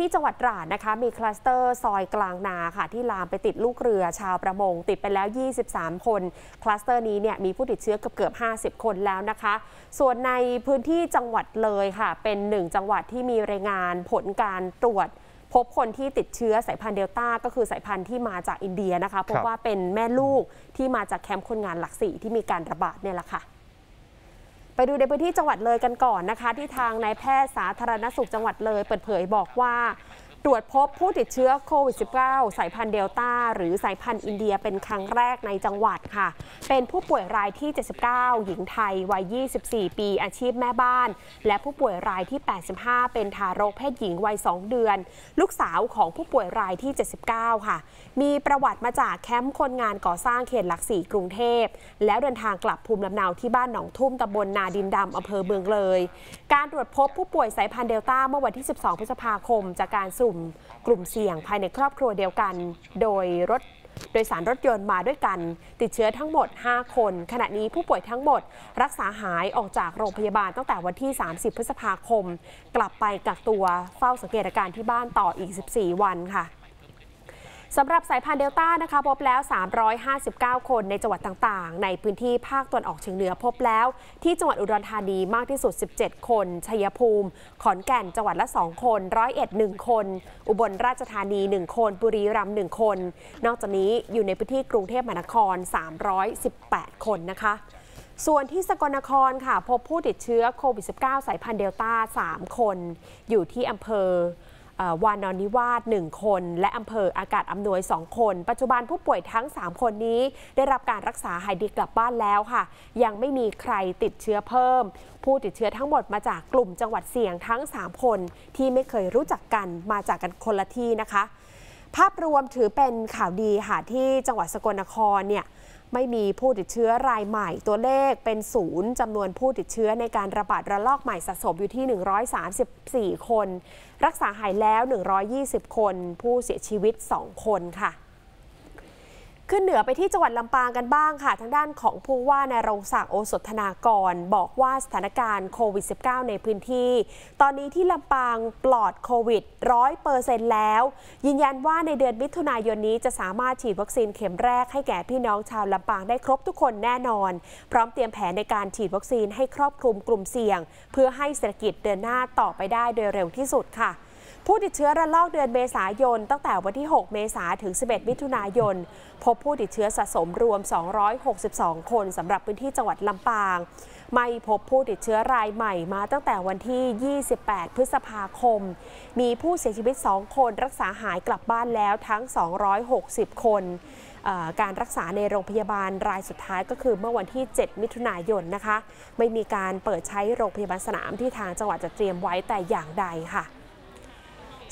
ที่จังหวัดตราดนะคะมีคลัสเตอร์ซอยกลางนาค่ะ ที่ลามไปติดลูกเรือชาวประมง ติดไปแล้ว 23 คน คลัสเตอร์นี้เนี่ยมีผู้ติดเชื้อเกือบเกือบ50 คนแล้วนะคะ ส่วนในพื้นที่จังหวัดเลยค่ะ เป็นหนึ่งจังหวัดที่มีรายงานผลการตรวจ พบคนที่ติดเชื้อสายพันธุ์เดลต้าก็คือสายพันธุ์ที่มาจากอินเดียนะคะพบว่าเป็นแม่ลูกที่มาจากแคมป์คนงานหลักสี่ที่มีการระบาดเนี่ยแหละค่ะ ไปดูในพื้นที่จังหวัดเลยกันก่อนนะคะ ที่ทางนายแพทย์สาธารณสุขจังหวัดเลย เปิดเผยบอกว่า ตรวจพบผู้ติดเชื้อโควิด -19 สายพันธุ์เดลต้าหรือสายพันธุ์อินเดียเป็นครั้งแรกในจังหวัดค่ะ เป็นผู้ป่วยรายที่ 79 หญิงไทย วัย 24 ปีอาชีพแม่บ้าน และผู้ป่วยรายที่ 85 เป็นทารกเพศหญิงวัย 2 เดือน ลูกสาวของผู้ป่วยรายที่ 79 ค่ะ มีประวัติมาจากแคมป์คนงานก่อสร้างเขตหลักสี่กรุงเทพ แล้วเดินทางกลับภูมิลำเนาที่บ้านหนองทุ่มตำบลนาดินดำอำเภอเมืองเลย การตรวจพบผู้ป่วยสายพันธุ์เดลต้าเมื่อวันที่ 12 พฤษภาคม จากการสุ่ม กลุ่มเสี่ยงภายในครอบครัวเดียวกัน โดยรถโดยสารรถยนต์มาด้วยกัน ติดเชื้อทั้งหมด 5 คน ขณะนี้ผู้ป่วยทั้งหมด รักษาหายออกจากโรงพยาบาลตั้งแต่วันที่ 30 พฤษภาคม กลับไปกักตัวเฝ้าสังเกตอาการที่บ้านต่ออีก 14 วันค่ะ สำหรับสายพันธุ์เดลต้านะคะพบแล้ว 359 คนในจังหวัดต่างๆ ในพื้นที่ภาคตะวันออกเฉียงเหนือพบแล้ว ที่จังหวัดอุดรธานีมากที่สุด 17 คน ชัยภูมิ ขอนแก่นจังหวัดละ 2 คนร้อยเอ็ด1คน อุบลราชธานี 1 คน บุรีรัมย์1คน นอกจากนี้อยู่ในพื้นที่กรุงเทพมหานคร 318 คนนะคะส่วนที่สกลนครค่ะ พบผู้ติดเชื้อโควิด -19 สายพันธุ์เดลต้า 3 คน อยู่ที่อำเภอ วานอนนิวาส1คน และอำเภออากาศอำนวย 2 คน ปัจจุบันผู้ป่วยทั้ง 3 คนนี้ ได้รับการรักษาหายดีกลับบ้านแล้วค่ะ ยังไม่มีใครติดเชื้อเพิ่ม ผู้ติดเชื้อทั้งหมดมาจากกลุ่มจังหวัดเสี่ยงทั้ง 3 คน ที่ไม่เคยรู้จักกันมาจากกันคนละที่นะคะ ภาพรวมถือเป็นข่าวดีค่ะที่จังหวัดสกลนครเนี่ย ไม่มีผู้ติดเชื้อรายใหม่ ตัวเลขเป็นศูนย์จำนวนผู้ติดเชื้อในการระบาดระลอกใหม่สะสมอยู่ที่ 134 คน รักษาหายแล้ว 120 คน ผู้เสียชีวิต 2 คนค่ะ ขึ้นเหนือไปที่จังหวัดลำปางกันบ้างค่ะ ทางด้านของผู้ว่านายรงศักดิ์โอสถนากร บอกว่าสถานการณ์โควิด -19 ในพื้นที่ ตอนนี้ที่ลำปางปลอดโควิดร้อยเปอร์เซ็นต์แล้ว ยืนยันว่าในเดือนมิถุนายนนี้จะสามารถฉีดวัคซีนเข็มแรกให้แก่พี่น้องชาวลำปางได้ครบทุกคนแน่นอน พร้อมเตรียมแผนในการฉีดวัคซีนให้ครอบคลุมกลุ่มเสี่ยง เพื่อให้เศรษฐกิจเดินหน้าต่อไปได้โดยเร็วที่สุดค่ะ ผู้ติดเชื้อระลอกเดือนเมษายน ตั้งแต่วันที่ 6 เมษายนถึง 11 มิถุนายน พบผู้ติดเชื้อสะสมรวม 262 คนสำหรับพื้นที่จังหวัดลำปาง ไม่พบผู้ติดเชื้อรายใหม่มาตั้งแต่วันที่ 28 พฤษภาคม มีผู้เสียชีวิต 2 คนรักษาหายกลับบ้านแล้วทั้ง 260 คนการรักษาในโรงพยาบาลรายสุดท้ายก็คือเมื่อวันที่ 7 มิถุนายนนะคะ ไม่มีการเปิดใช้โรงพยาบาลสนามที่ทางจังหวัดจะเตรียมไว้แต่อย่างใดค่ะ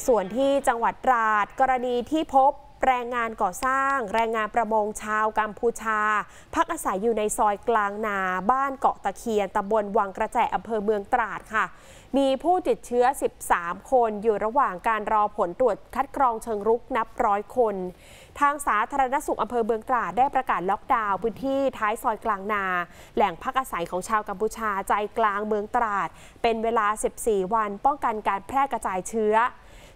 ส่วนที่จังหวัดตราดกรณีที่พบแรงงานก่อสร้าง แรงงานประมงชาวกัมพูชา พักอาศัยอยู่ในซอยกลางนาบ้านเกาะตะเคียนตำบลวังกระแจอำเภอเมืองตราดค่ะ มีผู้ติดเชื้อ 13 คนอยู่ระหว่างการรอผลตรวจคัดกรองเชิงรุกนับร้อยคน ทางสาธารณสุขอำเภอเมืองตราดได้ประกาศล็อกดาวน์พื้นที่ท้ายซอยกลางนา แหล่งพักอาศัยของชาวกัมพูชาใจกลางเมืองตราด เป็นเวลา 14 วันป้องกันการแพร่กระจายเชื้อ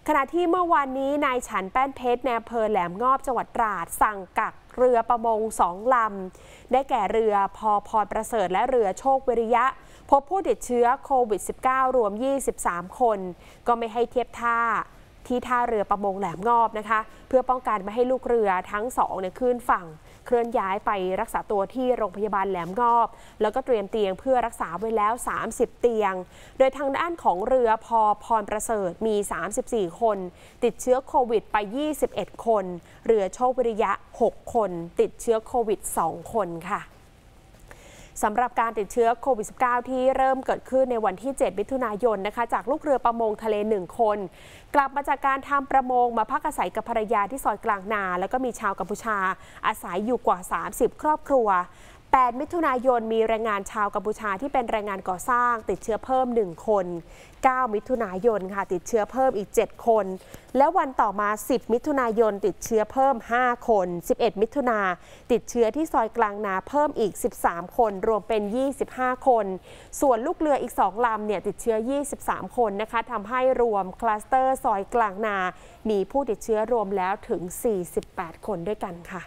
ขณะที่เมื่อวานนี้นายฉันแป้นเพชรในอำเภอแหลมงอบจังหวัดตราด สั่งกักเรือประมงสองลำ ได้แก่เรือพอพรประเสริฐและเรือโชควิริยะ พบผู้ติดเชื้อโควิด -19 รวม 23 คน ก็ไม่ให้เทียบท่าที่ท่าเรือประมงแหลมงอบนะคะ เพื่อป้องกันไม่ให้ลูกเรือทั้งสองเนี่ยขึ้นฝั่ง เคลื่อนย้ายไปรักษาตัวที่โรงพยาบาลแหลมงอบ แล้วก็เตรียมเตียงเพื่อรักษาไว้แล้ว 30 เตียง โดยทางด้านของเรือพอพรประเสริฐมี 34 คน ติดเชื้อโควิดไป 21 คน เรือโชควิริยะ 6 คน ติดเชื้อโควิด 2 คนค่ะ สำหรับการติดเชื้อโควิด -19 ที่เริ่มเกิดขึ้นในวันที่ 7 มิถุนายนนะคะ จากลูกเรือประมงทะเล 1 คน กลับมาจากการทำประมงมาพักอาศัยกับภรรยาที่ซอยกลางนา แล้วก็มีชาวกัมพูชาอาศัยอยู่กว่า 30 ครอบครัว 8 มิถุนายนมีแรงงานชาวกัมพูชาที่เป็นแรงงานก่อสร้าง ติดเชื้อเพิ่ม 1 คน 9 มิถุนายนค่ะติดเชื้อเพิ่มอีก 7 คน แล้ววันต่อมา 10 มิถุนายนติดเชื้อเพิ่ม 5 คน 11 มิถุนาติดเชื้อที่ซอยกลางนาเพิ่มอีก 13 คน รวมเป็น 25 คน ส่วนลูกเรืออีก 2 ลำเนี่ยติดเชื้อ 23 คนนะคะทำให้รวมคลัสเตอร์ซอยกลางนา มีผู้ติดเชื้อรวมแล้วถึง 48 คนด้วยกันค่ะ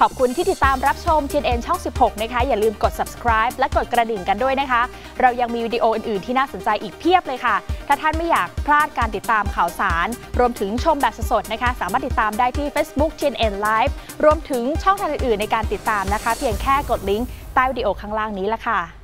ขอบคุณที่ติดตามรับชม TNN ช่อง 16 นะคะ อย่าลืมกด subscribe และกดกระดิ่งกันด้วยนะคะ เรายังมีวิดีโออื่น ๆ ที่น่าสนใจอีกเพียบเลยค่ะ ถ้าท่านไม่อยากพลาดการติดตามข่าวสาร รวมถึงชมแบบสดๆนะคะ สามารถติดตามได้ที่ Facebook TNN Live รวมถึงช่องทางอื่น ๆ ในการติดตามนะคะ เพียงแค่กดลิงก์ใต้วิดีโอข้างล่างนี้ละค่ะ